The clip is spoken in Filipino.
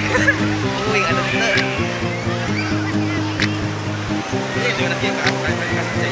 Uy, ano na? Hindi, hindi mo na kaya kakakain ka sa yan. Ay,